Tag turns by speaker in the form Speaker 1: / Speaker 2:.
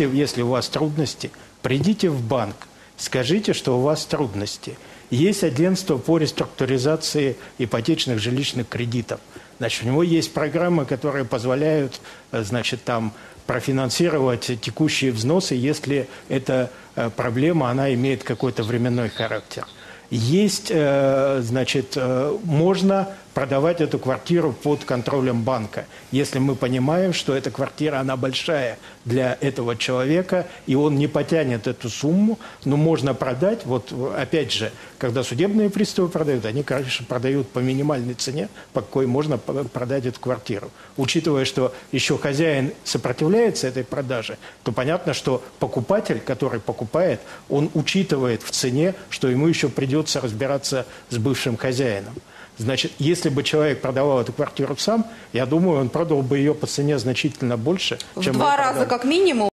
Speaker 1: Если у вас трудности, придите в банк, скажите, что у вас трудности. Есть агентство по реструктуризации ипотечных жилищных кредитов. Значит, у него есть программы, которые позволяют, э, значит, там профинансировать текущие взносы, если эта э, проблема, она имеет какой-то временной характер. Есть, э, значит, можно продавать эту квартиру под контролем банка, если мы понимаем, что эта квартира, она большая для этого человека, и он не потянет эту сумму, но можно продать, вот опять же, когда судебные приставы продают, они, конечно, продают по минимальной цене, по какой можно продать эту квартиру. Учитывая, что еще хозяин сопротивляется этой продаже, то понятно, что покупатель, который покупает, он учитывает в цене, что ему еще придется разбираться с бывшим хозяином. Значит, если бы человек продавал эту квартиру сам, я думаю, он продал бы ее по цене значительно больше,
Speaker 2: В
Speaker 1: чем
Speaker 2: два
Speaker 1: он
Speaker 2: раза как минимум.